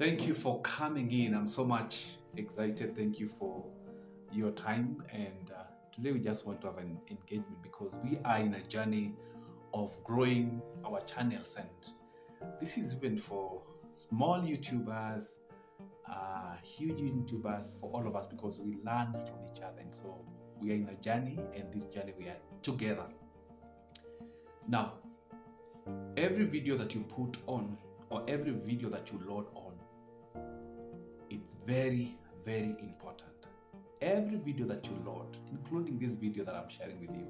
Thank you for coming in. I'm so much excited. Thank you for your time. And uh, today we just want to have an engagement because we are in a journey of growing our channels. And this is even for small YouTubers, uh, huge YouTubers, for all of us because we learn from each other. And so we are in a journey, and this journey we are together. Now, every video that you put on or every video that you load on very very important. Every video that you load including this video that i'm sharing with you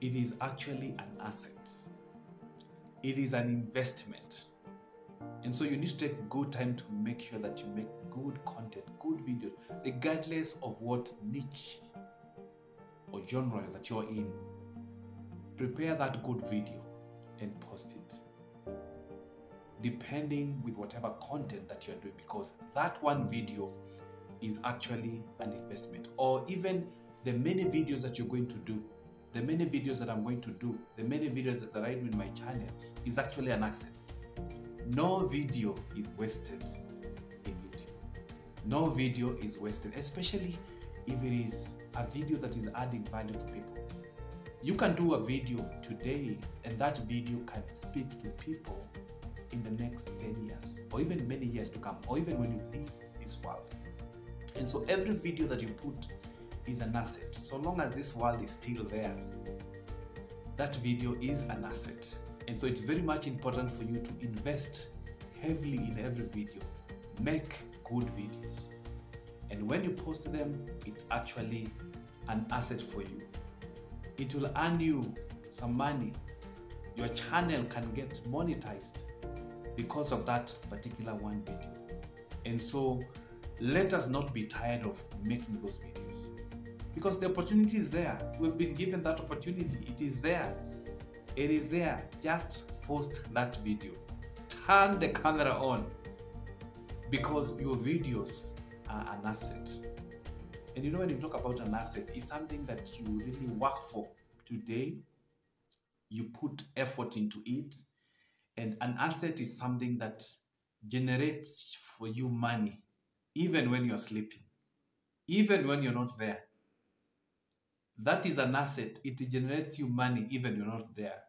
it is actually an asset. It is an investment. And so you need to take good time to make sure that you make good content good videos regardless of what niche or genre that you're in. Prepare that good video and post it depending with whatever content that you're doing because that one video is actually an investment. Or even the many videos that you're going to do the many videos that i'm going to do the many videos that i do in my channel is actually an asset. No video is wasted in youtube. No video is wasted especially if it is a video that is adding value to people. You can do a video today and that video can speak to people in the next 10 years or even many years to come or even when you leave this world. And so every video that you put is an asset. So long as this world is still there that video is an asset. And so it's very much important for you to invest heavily in every video. Make good videos. And when you post them it's actually an asset for you. It will earn you some money. Your channel can get monetized because of that particular one video. And so let us not be tired of making those videos because the opportunity is there. We've been given that opportunity, it is there. It is there. Just post that video. Turn the camera on because your videos are an asset. And you know, when you talk about an asset, it's something that you really work for today. You put effort into it, and an asset is something that generates for you money, even when you're sleeping, even when you're not there. That is an asset. It generates you money, even you're not there.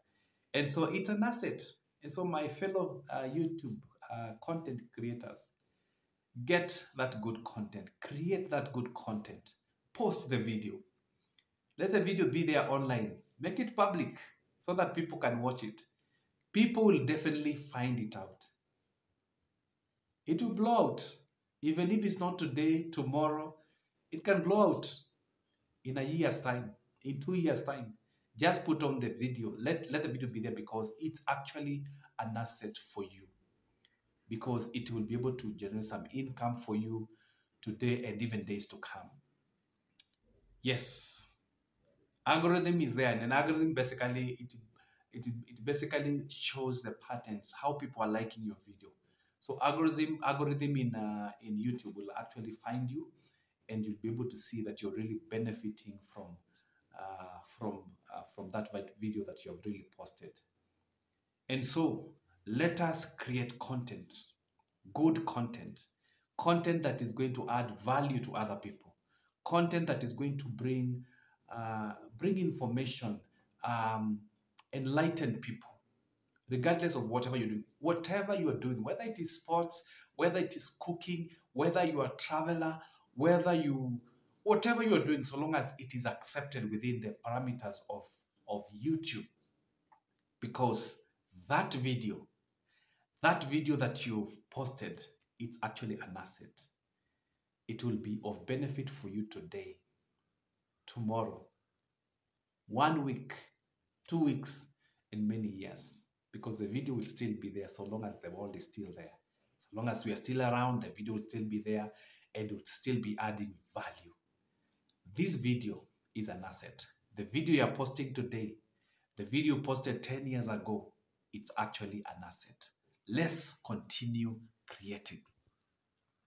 And so it's an asset. And so, my fellow uh, YouTube uh, content creators, get that good content, create that good content, post the video. Let the video be there online, make it public so that people can watch it people will definitely find it out. It will blow out. Even if it's not today, tomorrow, it can blow out in a year's time, in two years' time. Just put on the video. Let, let the video be there because it's actually an asset for you. Because it will be able to generate some income for you today and even days to come. Yes. Algorithm is there, and an algorithm basically it it, it basically shows the patterns how people are liking your video. So algorithm algorithm in uh, in youtube will actually find you and you'll be able to see that you're really benefiting from uh, from uh, from that video that you have really posted. And so let us create content good content content that is going to add value to other people content that is going to bring uh, bring information um, enlighten people, regardless of whatever you're doing. Whatever you are doing, whether it is sports, whether it is cooking, whether you are a traveler, whether you, whatever you are doing, so long as it is accepted within the parameters of, of YouTube. Because that video, that video that you've posted, it's actually an asset. It will be of benefit for you today, tomorrow, one week, two weeks, and many years because the video will still be there so long as the world is still there. So long as we are still around, the video will still be there and will still be adding value. This video is an asset. The video you're posting today, the video posted 10 years ago, it's actually an asset. Let's continue creating.